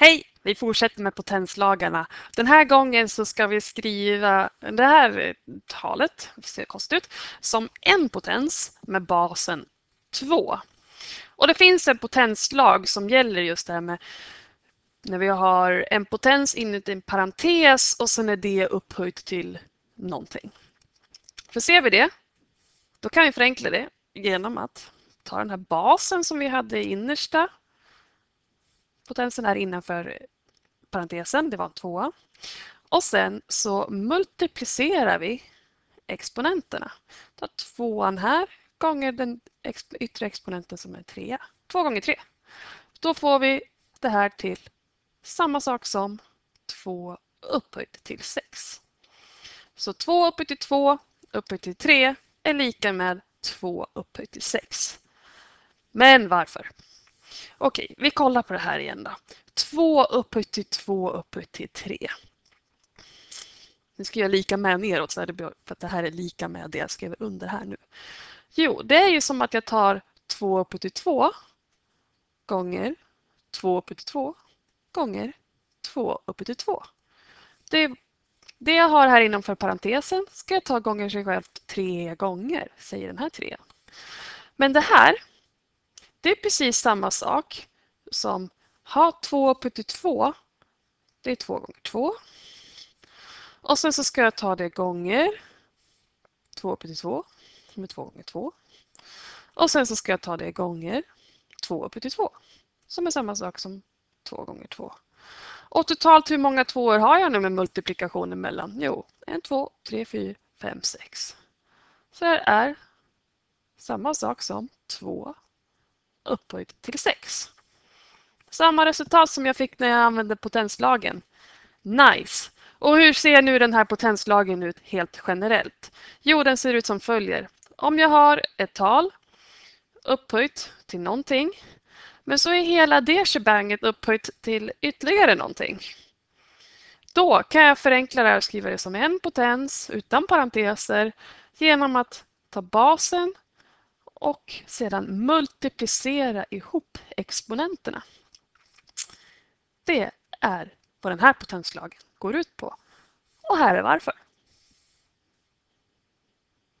Hej! Vi fortsätter med potenslagarna. Den här gången så ska vi skriva det här talet, ser konstigt ut, som en potens med basen 2. Och det finns en potenslag som gäller just det här med när vi har en potens inuti en parentes och sen är det upphöjt till någonting. För ser vi det, då kan vi förenkla det genom att ta den här basen som vi hade i innersta potensen är innanför parentesen, det var en tvåa. Och sen så multiplicerar vi exponenterna. Ta tvåan här gånger den yttre exponenten som är trea. Två gånger tre. Då får vi det här till samma sak som 2 upphöjt till 6. Så 2 upphöjt till 2 upphöjt till 3 är lika med 2 upphöjt till 6. Men varför? Okej, vi kollar på det här igen då. 2 upphöjt till 2 upphöjt till 3. Nu ska jag lika med neråt så det för att det här är lika med det jag skrev under här nu. Jo, det är ju som att jag tar 2 upphöjt till 2 gånger 2 upphöjt till 2 gånger 2 upphöjt till 2. Det, det jag har här innanför parentesen ska jag ta gånger sig själv tre gånger, säger den här trean. Men det här det är precis samma sak som ha 2 upphöjt till 2. Det är 2 gånger 2. Och sen så ska jag ta det gånger 2 upphöjt till 2 som är 2 gånger 2. Och sen så ska jag ta det gånger 2 upphöjt till 2 som är samma sak som 2 gånger 2. Och totalt hur många tvåor har jag nu med multiplikationen mellan? Jo, 1, 2, 3, 4, 5, 6. Så det är samma sak som 2 upphöjt till 6. Samma resultat som jag fick när jag använde potenslagen. Nice! Och hur ser nu den här potenslagen ut helt generellt? Jo, den ser ut som följer. Om jag har ett tal upphöjt till någonting, men så är hela det shebanget upphöjt till ytterligare någonting. Då kan jag förenkla det här och skriva det som en potens utan parenteser genom att ta basen och sedan multiplicera ihop exponenterna. Det är vad den här potenslagen går ut på. Och här är varför.